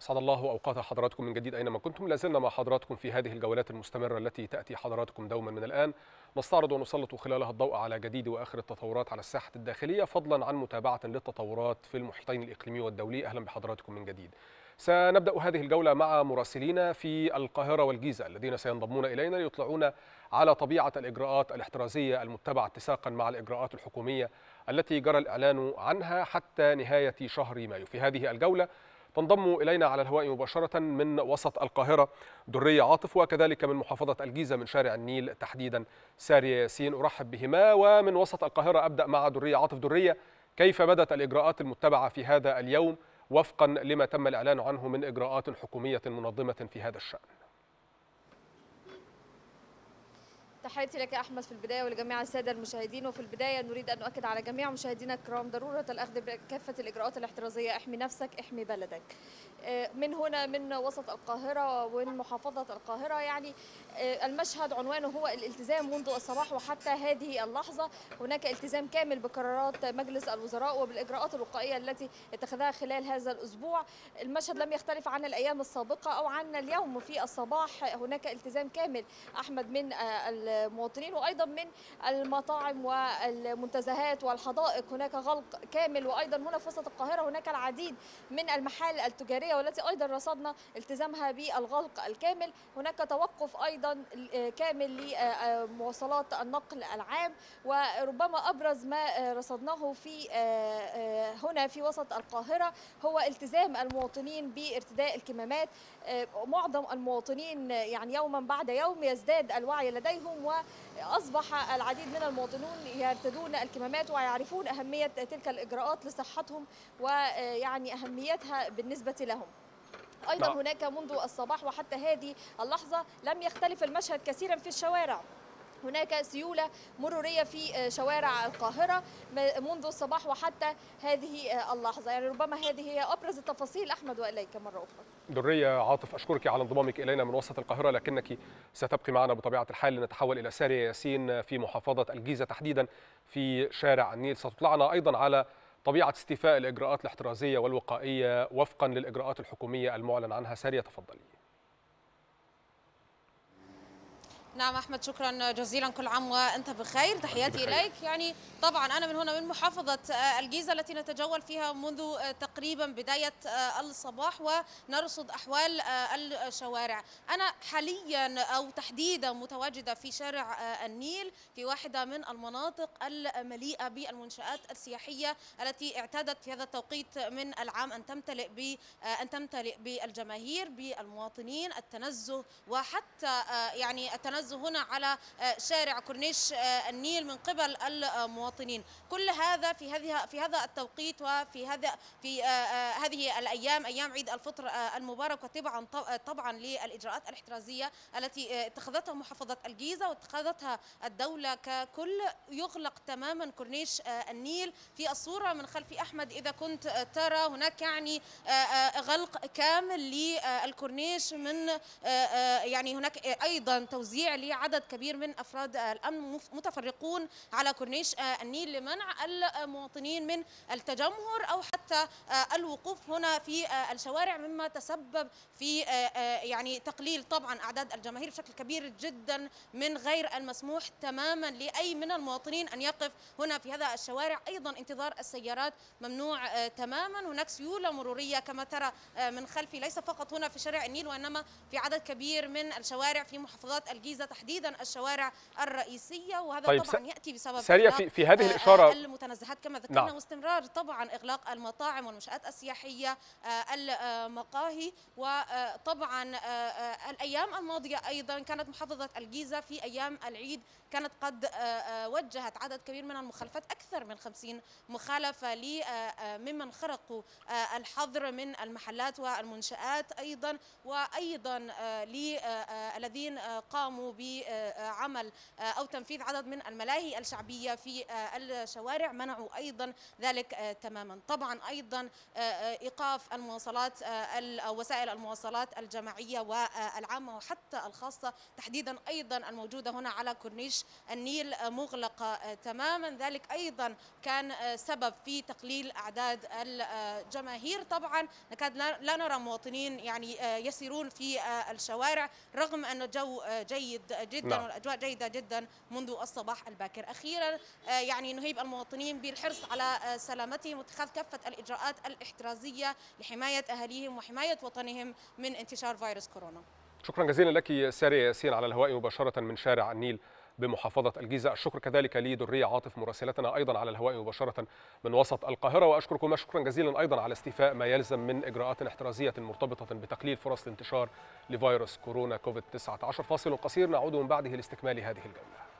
أسعد الله أوقات حضراتكم من جديد أينما كنتم. لازلنا مع حضراتكم في هذه الجولات المستمرة التي تأتي حضراتكم دوما من الآن. نستعرض ونسلط خلالها الضوء على جديد وآخر التطورات على الساحة الداخلية فضلا عن متابعة للتطورات في المحيطين الإقليمي والدولي. أهلا بحضراتكم من جديد. سنبدأ هذه الجولة مع مراسلينا في القاهرة والجيزة الذين سينضمون إلينا ليطلعون على طبيعة الإجراءات الاحترازية المتبعة اتساقا مع الإجراءات الحكومية التي جرى الإعلان عنها حتى نهاية شهر مايو. في هذه الجولة تنضم إلينا على الهواء مباشرة من وسط القاهرة درية عاطف وكذلك من محافظة الجيزة من شارع النيل تحديدا سارية ياسين. أرحب بهما ومن وسط القاهرة أبدأ مع درية عاطف. درية كيف بدت الإجراءات المتبعة في هذا اليوم؟ وفقا لما تم الإعلان عنه من إجراءات حكومية منظمة في هذا الشأن. تحياتي لك يا أحمد في البداية ولجميع السادة المشاهدين. وفي البداية نريد أن نؤكد على جميع مشاهدينا الكرام ضرورة الأخذ بكافة الإجراءات الاحترازية. احمي نفسك احمي بلدك. من هنا من وسط القاهرة ومن محافظة القاهرة يعني المشهد عنوانه هو الالتزام منذ الصباح وحتى هذه اللحظة. هناك التزام كامل بقرارات مجلس الوزراء وبالإجراءات الوقائية التي اتخذها خلال هذا الأسبوع. المشهد لم يختلف عن الأيام السابقة أو عن اليوم. في الصباح هناك التزام كامل أحمد من المواطنين وأيضا من المطاعم والمنتزهات والحدائق. هناك غلق كامل وأيضا هنا في وسط القاهرة هناك العديد من المحال التجارية والتي أيضا رصدنا التزامها بالغلق الكامل. هناك توقف أيضا كامل لمواصلات النقل العام وربما أبرز ما رصدناه في هنا في وسط القاهرة هو التزام المواطنين بارتداء الكمامات. معظم المواطنين يعني يوما بعد يوم يزداد الوعي لديهم وأصبح العديد من المواطنون يرتدون الكمامات ويعرفون أهمية تلك الإجراءات لصحتهم ويعني أهميتها بالنسبة لهم أيضا نعم. هناك منذ الصباح وحتى هذه اللحظة لم يختلف المشهد كثيرا في الشوارع هناك سيولة مرورية في شوارع القاهرة منذ الصباح وحتى هذه اللحظة. يعني ربما هذه هي أبرز التفاصيل. أحمد وإليك مرة أخرى. درية عاطف أشكرك على انضمامك إلينا من وسط القاهرة لكنك ستبقي معنا بطبيعة الحال لنتحول إلى سارية ياسين في محافظة الجيزة تحديدا في شارع النيل. ستطلعنا أيضا على طبيعة استيفاء الإجراءات الاحترازية والوقائية وفقا للإجراءات الحكومية المعلن عنها. سارية تفضلي. نعم أحمد شكرا جزيلا. كل عام وأنت بخير. تحياتي. إليك. يعني طبعا أنا من هنا من محافظة الجيزة التي نتجول فيها منذ تقريبا بداية الصباح ونرصد أحوال الشوارع. أنا حاليا أو تحديدا متواجدة في شارع النيل في واحدة من المناطق المليئة بالمنشآت السياحية التي اعتادت في هذا التوقيت من العام. أن تمتلئ ب أن تمتلئ بالجماهير بالمواطنين التنزه وحتى يعني التنزه التنزه هنا على شارع كورنيش النيل من قبل المواطنين. كل هذا في هذه في هذا التوقيت وفي هذا في هذه الأيام أيام عيد الفطر المبارك وتبعا طبعا للإجراءات الاحترازية التي اتخذتها محافظة الجيزة واتخذتها الدولة ككل يغلق تماما كورنيش النيل في الصورة من خلف أحمد. إذا كنت ترى هناك يعني غلق كامل للكورنيش من يعني هناك أيضا توزيع لعدد كبير من أفراد الأمن متفرقون على كورنيش النيل لمنع المواطنين من التجمهر أو حتى الوقوف هنا في الشوارع مما تسبب في يعني تقليل طبعا أعداد الجماهير بشكل كبير جدا من غير المسموح تماما لأي من المواطنين أن يقف هنا في هذا الشوارع. أيضا انتظار السيارات ممنوع تماما. هناك سيولة مرورية كما ترى من خلفي ليس فقط هنا في شارع النيل وإنما في عدد كبير من الشوارع في محافظات الجيزة تحديدا الشوارع الرئيسية وهذا طيب طبعا يأتي بسبب سريع في, في هذه الإشارة المتنزهات كما ذكرنا نعم. واستمرار طبعا إغلاق المطاعم والمنشآت السياحية المقاهي وطبعا الأيام الماضية أيضا كانت محافظة الجيزة في أيام العيد كانت قد وجهت عدد كبير من المخالفات أكثر من 50 مخالفة ممن خرقوا الحظر من المحلات والمنشآت أيضا وأيضا للذين قاموا بعمل أو تنفيذ عدد من الملاهي الشعبية في الشوارع منعوا أيضا ذلك تماما. طبعا أيضا إيقاف المواصلات وسائل المواصلات الجماعية والعامة وحتى الخاصة تحديدا أيضا الموجودة هنا على كورنيش النيل مغلقة تماما. ذلك أيضا كان سبب في تقليل أعداد الجماهير. طبعا نكاد لا نرى مواطنين يعني يسيرون في الشوارع رغم أن الجو جيد جدا نعم. والأجواء جيدة جدا منذ الصباح الباكر. أخيرا يعني نهيب المواطنين بالحرص على سلامتهم واتخاذ كافة الإجراءات الإحترازية لحماية أهاليهم وحماية وطنهم من انتشار فيروس كورونا. شكرا جزيلا لك سارية ياسين على الهواء مباشرة من شارع النيل. بمحافظة الجيزة. الشكر كذلك لدرية عاطف مراسلتنا أيضا على الهواء مباشرة من وسط القاهرة. وأشكركم شكرا جزيلا أيضا على استيفاء ما يلزم من إجراءات احترازية مرتبطة بتقليل فرص الانتشار لفيروس كورونا كوفيد 19 فاصل قصير. نعود من بعده لاستكمال هذه الجولة.